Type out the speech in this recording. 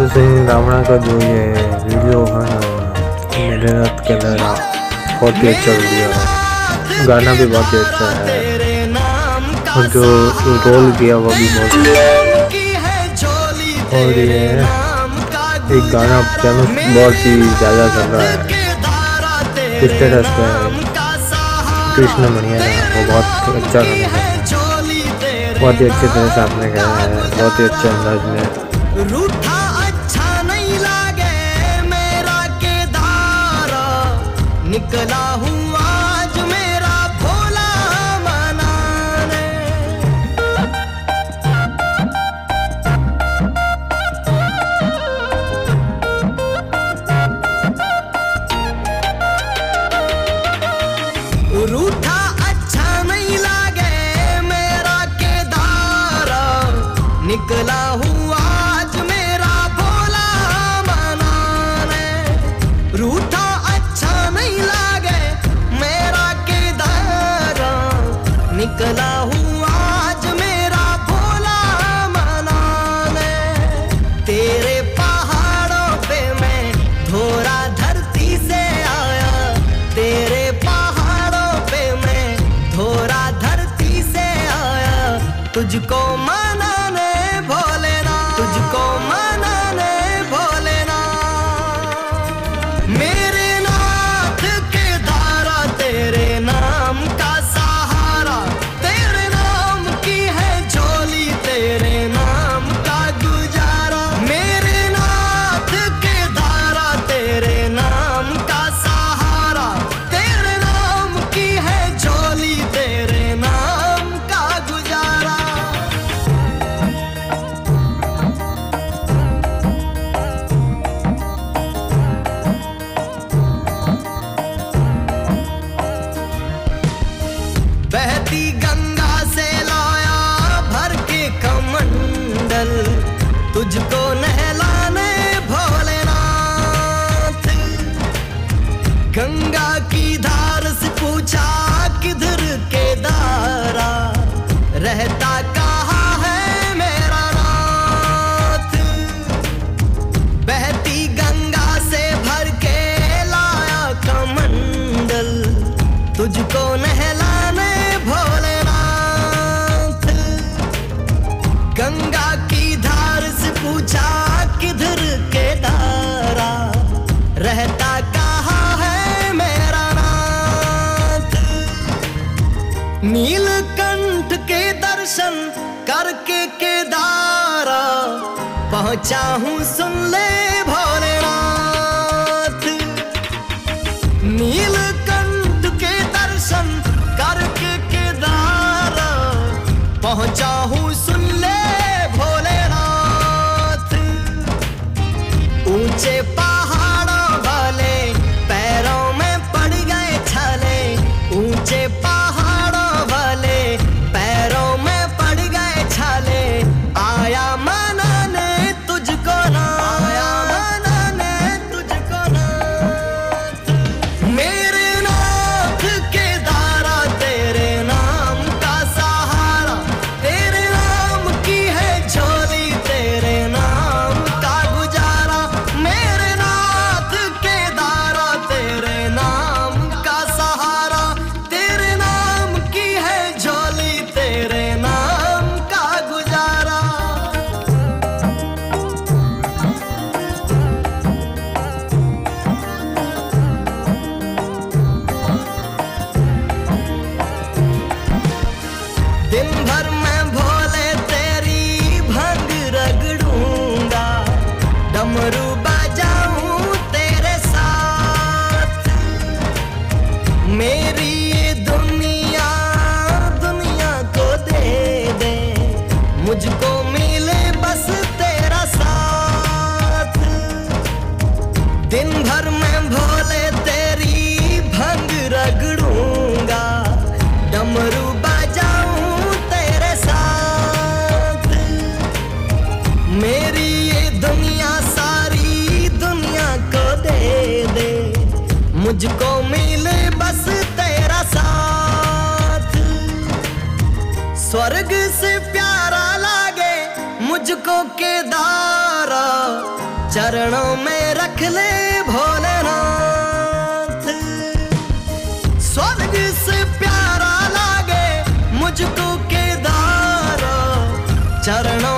तो रावणा का जो ये वीडियो है ना के लड़ा बहुत ही अच्छा वीडियो है। गाना भी बहुत ही अच्छा है। और जो रोल किया वो भी बहुत और ये एक गाना फ़ेमस बहुत ही ज़्यादा चल रहा है। किस तरह से कृष्ण मणिया वो बहुत अच्छा गाना है। बहुत ही अच्छे तरह से आपने गाया है बहुत ही अच्छे अंदाज में। निकला हूँ आज मेरा भोला मनाने। रूठा अच्छा नहीं लागे, मेरा केदारा। निकला हूँ आज मेरा भोला मनाने। तेरे पहाड़ों पे मैं धोरा धरती से आया। तेरे पहाड़ों पे मैं धोरा धरती से आया। तुझको मनाने गंगा से लाया भर के कमंडल। नहलाने गंगा की नीलकंठ के दर्शन करके केदारा पहुँचा हूँ सुन ले भोलेनाथ। नीलकंठ के दर्शन करके केदारा पहुँचा हूँ सुन ले भोलेनाथ। ऊँचे पहाड़ों वाले पैरों में पड़ गए छाले, ऊँचे रंग से प्यारा लागे मुझको केदारा। चरणों में रख ले भोलेनाथ। स्वर्ग से प्यारा लागे मुझको केदारा। चरणों